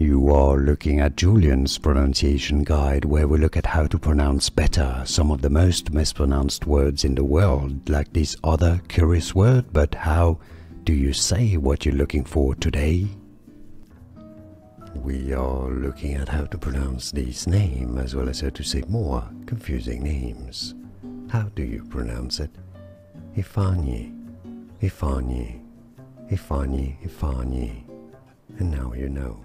You are looking at Julien's pronunciation guide where we look at how to pronounce better some of the most mispronounced words in the world, like this other curious word, but how do you say what you're looking for today? We are looking at how to pronounce this name as well as how to say more confusing names. How do you pronounce it? Ifeanyi, Ifeanyi, Ifeanyi, Ifeanyi. And now you know.